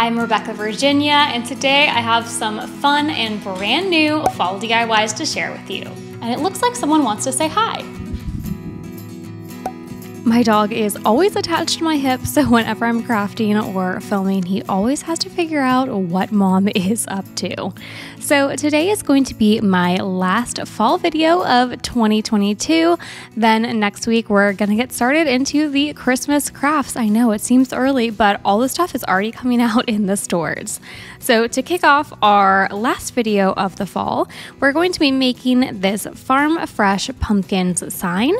I'm Rebecca Virginia, and today I have some fun and brand new fall DIYs to share with you. And it looks like someone wants to say hi. My dog is always attached to my hip, so whenever I'm crafting or filming, he always has to figure out what mom is up to. So today is going to be my last fall video of 2022. Then next week, we're to get started into the Christmas crafts. I know it seems early, but all the stuff is already coming out in the stores. So to kick off our last video of the fall, we're going to be making this Farm Fresh Pumpkins sign.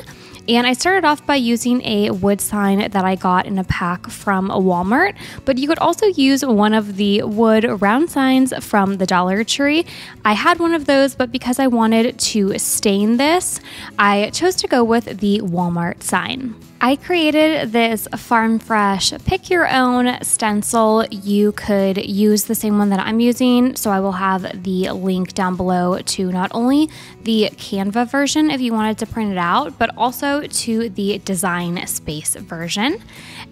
And I started off by using a wood sign that I got in a pack from Walmart, but you could also use one of the wood round signs from the Dollar Tree. I had one of those, but because I wanted to stain this, I chose to go with the Walmart sign. I created this Farm Fresh pick your own stencil. You could use the same one that I'm using, so I will have the link down below to not only the Canva version if you wanted to print it out, but also to the Design Space version.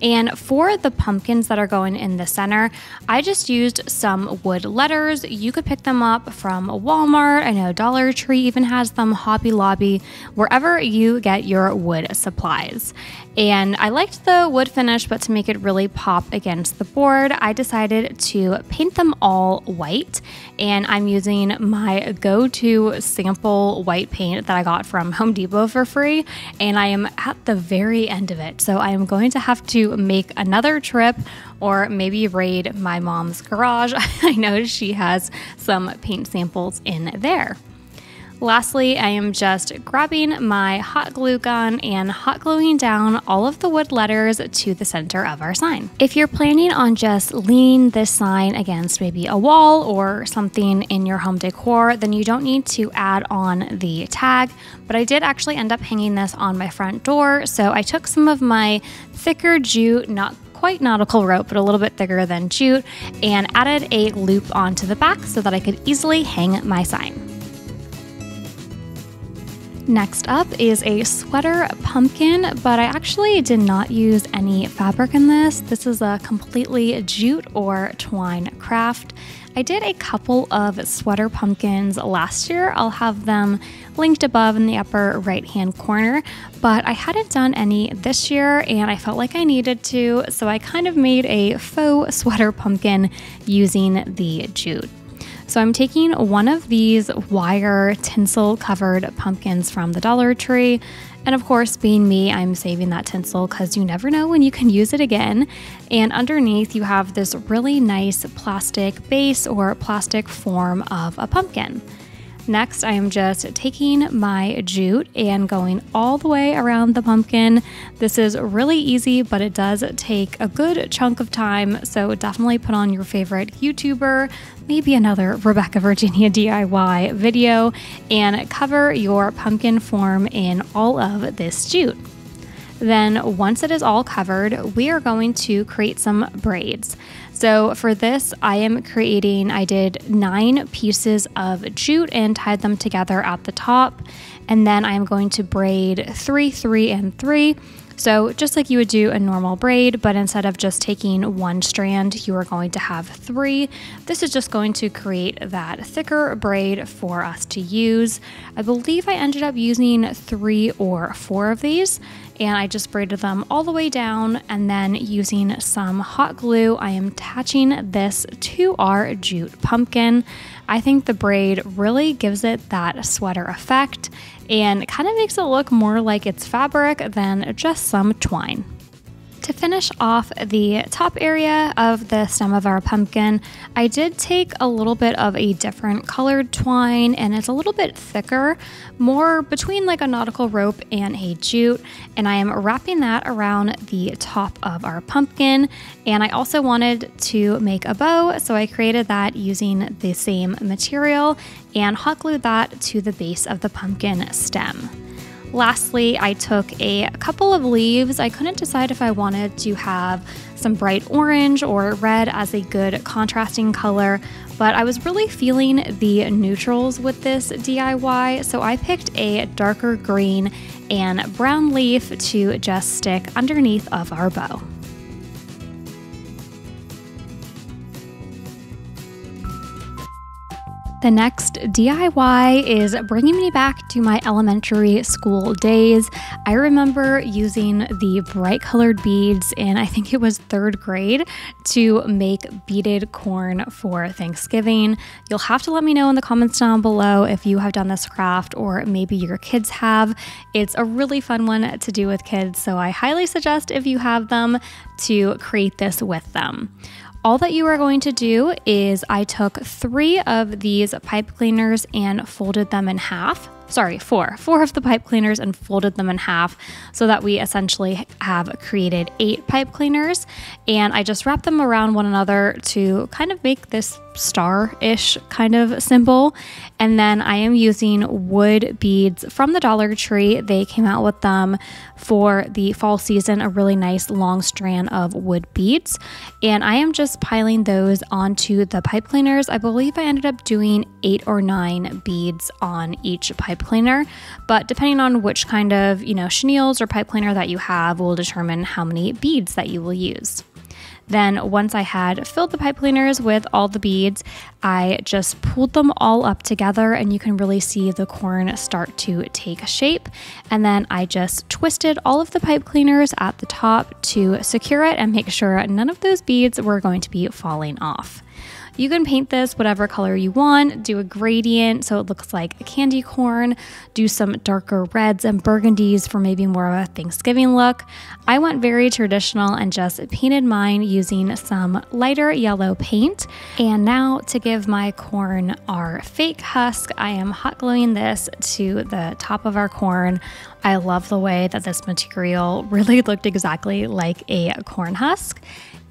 And for the pumpkins that are going in the center, I just used some wood letters. You could pick them up from Walmart. I know Dollar Tree even has them, Hobby Lobby, wherever you get your wood supplies. And I liked the wood finish, but to make it really pop against the board, I decided to paint them all white. And I'm using my go to sample white paint that I got from Home Depot for free. And I am at the very end of it. So I am going to have to make another trip or maybe raid my mom's garage. I know she has some paint samples in there. Lastly, I am just grabbing my hot glue gun and hot gluing down all of the wood letters to the center of our sign. If you're planning on just leaning this sign against maybe a wall or something in your home decor, then you don't need to add on the tag, but I did actually end up hanging this on my front door. So I took some of my thicker jute, not quite nautical rope, but a little bit thicker than jute, and added a loop onto the back so that I could easily hang my sign. Next up is a sweater pumpkin, but I actually did not use any fabric in this. This is a completely jute or twine craft. I did a couple of sweater pumpkins last year. I'll have them linked above in the upper right hand corner, but I hadn't done any this year and I felt like I needed to, so I kind of made a faux sweater pumpkin using the jute. So I'm taking one of these wire tinsel covered pumpkins from the Dollar Tree. And of course, being me, I'm saving that tinsel because you never know when you can use it again. And underneath, you have this really nice plastic base or plastic form of a pumpkin. Next, I am just taking my jute and going all the way around the pumpkin. This is really easy, but it does take a good chunk of time, so definitely put on your favorite YouTuber, maybe another Rebecca Virginia DIY video, and cover your pumpkin form in all of this jute. Then, once it is all covered, we are going to create some braids. So, for this, I am creating, I did nine pieces of jute and tied them together at the top. And then I'm going to braid three, three, and three so, just like you would do a normal braid, but instead of just taking one strand, you are going to have three. This is just going to create that thicker braid for us to use. I believe I ended up using three or four of these and I just braided them all the way down and then using some hot glue, I am attaching this to our jute pumpkin. I think the braid really gives it that sweater effect and kind of makes it look more like it's fabric than just some twine. To finish off the top area of the stem of our pumpkin, I did take a little bit of a different colored twine and it's a little bit thicker, more between like a nautical rope and a jute. And I am wrapping that around the top of our pumpkin. And I also wanted to make a bow, so I created that using the same material and hot glued that to the base of the pumpkin stem. Lastly, I took a couple of leaves. I couldn't decide if I wanted to have some bright orange or red as a good contrasting color, but I was really feeling the neutrals with this DIY, so I picked a darker green and brown leaf to just stick underneath of our bow. The next DIY is bringing me back to my elementary school days. I remember using the bright colored beads in, I think it was third grade, to make beaded corn for Thanksgiving. You'll have to let me know in the comments down below if you have done this craft or maybe your kids have. It's a really fun one to do with kids, so I highly suggest if you have them to create this with them. All that you are going to do is I took three of these pipe cleaners and folded them in half sorry, four, four of the pipe cleaners and folded them in half so that we essentially have created eight pipe cleaners. And I just wrapped them around one another to kind of make this star ish kind of symbol. And then I am using wood beads from the Dollar Tree. They came out with them for the fall season, a really nice long strand of wood beads. And I am just piling those onto the pipe cleaners. I believe I ended up doing eight or nine beads on each pipe cleaner, but depending on which kind of, you know, chenilles or pipe cleaner that you have will determine how many beads that you will use. Then, once I had filled the pipe cleaners with all the beads, I just pulled them all up together, and you can really see the corn start to take shape. And then I just twisted all of the pipe cleaners at the top to secure it and make sure none of those beads were going to be falling off. You can paint this whatever color you want, do a gradient so it looks like a candy corn, do some darker reds and burgundies for maybe more of a Thanksgiving look. I went very traditional and just painted mine using some lighter yellow paint. And now to give my corn our fake husk, I am hot gluing this to the top of our corn. I love the way that this material really looked exactly like a corn husk.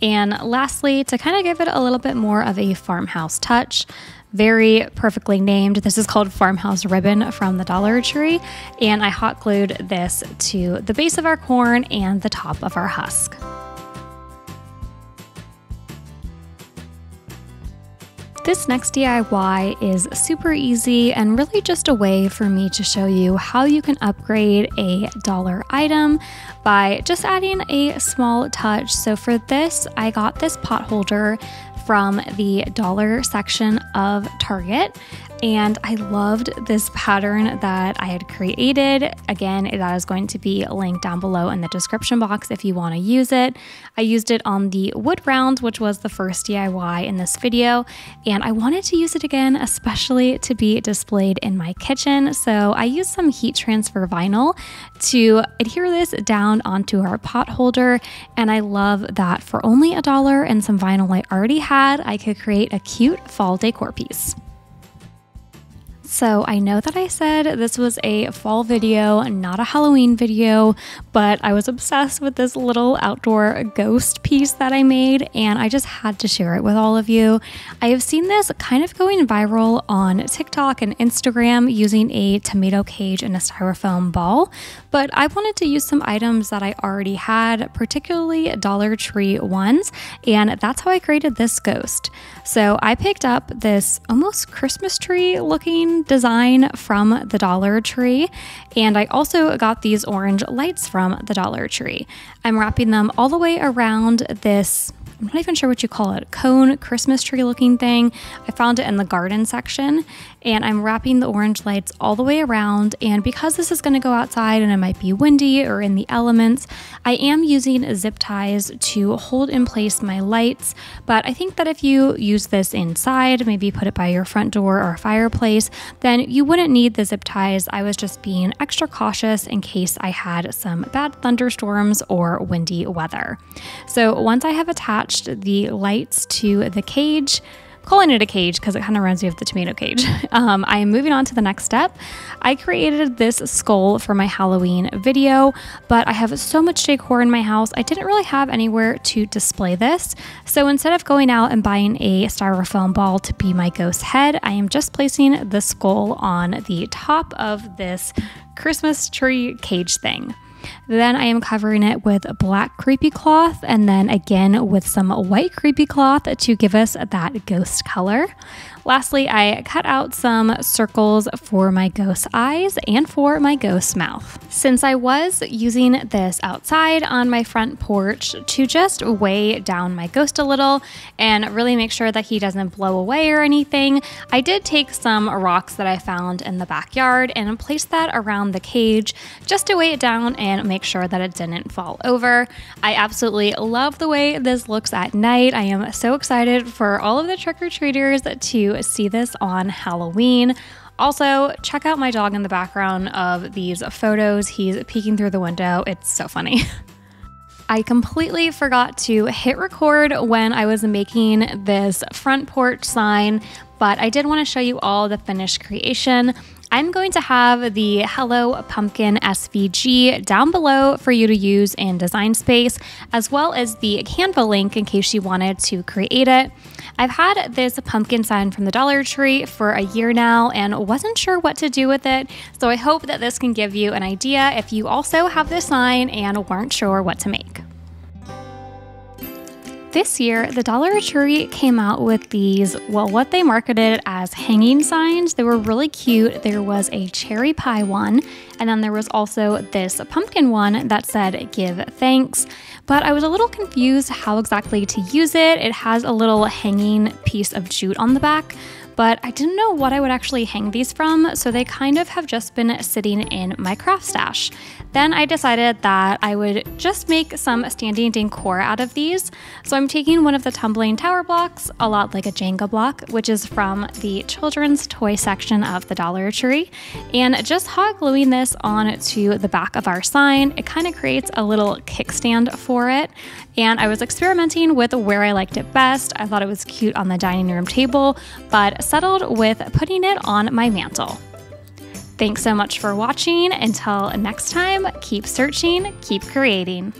And lastly, to kind of give it a little bit more of a farmhouse touch, very perfectly named. This is called Farmhouse Ribbon from the Dollar Tree, and I hot glued this to the base of our corn and the top of our husk. This next DIY is super easy and really just a way for me to show you how you can upgrade a dollar item by just adding a small touch. So for this, I got this pot holder from the dollar section of Target and I loved this pattern that I had created. Again, that is going to be linked down below in the description box if you want to use it. I used it on the wood round, which was the first DIY in this video, and I wanted to use it again, especially to be displayed in my kitchen. So I used some heat transfer vinyl to adhere this down onto our pot holder, and I love that for only a dollar and some vinyl I already had, I could create a cute fall decor piece. So I know that I said this was a fall video, not a Halloween video, but I was obsessed with this little outdoor ghost piece that I made and I just had to share it with all of you. I have seen this kind of going viral on TikTok and Instagram using a tomato cage and a styrofoam ball, but I wanted to use some items that I already had, particularly Dollar Tree ones, and that's how I created this ghost. So I picked up this almost Christmas tree looking design from the Dollar Tree. And I also got these orange lights from the Dollar Tree. I'm wrapping them all the way around this I'm not even sure what you call it, cone Christmas tree looking thing. I found it in the garden section and I'm wrapping the orange lights all the way around. And because this is going to go outside and it might be windy or in the elements, I am using zip ties to hold in place my lights. But I think that if you use this inside, maybe put it by your front door or fireplace, then you wouldn't need the zip ties. I was just being extra cautious in case I had some bad thunderstorms or windy weather. So once I have attached the lights to the cage calling it a cage because it kind of reminds me of the tomato cage. Um, I am moving on to the next step. I created this skull for my Halloween video, but I have so much decor in my house, I didn't really have anywhere to display this. So instead of going out and buying a styrofoam ball to be my ghost head, I am just placing the skull on the top of this Christmas tree cage thing. Then I am covering it with black creepy cloth and then again with some white creepy cloth to give us that ghost color. Lastly, I cut out some circles for my ghost eyes and for my ghost mouth. Since I was using this outside on my front porch to just weigh down my ghost a little and really make sure that he doesn't blow away or anything, I did take some rocks that I found in the backyard and place that around the cage just to weigh it down and make sure that it didn't fall over. I absolutely love the way this looks at night. I am so excited for all of the trick or treaters see this on Halloween. Also, check out my dog in the background of these photos. He's peeking through the window. It's so funny. I completely forgot to hit record when I was making this front porch sign, but I did want to show you all the finished creation. I'm going to have the Hello Pumpkin SVG down below for you to use in Design Space, as well as the Canva link in case you wanted to create it. I've had this pumpkin sign from the Dollar Tree for a year now and wasn't sure what to do with it, so I hope that this can give you an idea if you also have this sign and weren't sure what to make this year, the Dollar Tree came out with these, well, what they marketed as hanging signs. They were really cute. There was a cherry pie one, and then there was also this pumpkin one that said, Give thanks. But I was a little confused how exactly to use it. It has a little hanging piece of jute on the back but I didn't know what I would actually hang these from, so they kind of have just been sitting in my craft stash. Then I decided that I would just make some standing decor out of these. So I'm taking one of the tumbling tower blocks, a lot like a Jenga block, which is from the children's toy section of the Dollar Tree, and just hot gluing this on to the back of our sign. It kind of creates a little kickstand for it. And I was experimenting with where I liked it best. I thought it was cute on the dining room table, but settled with putting it on my mantel. Thanks so much for watching. Until next time, keep searching, keep creating.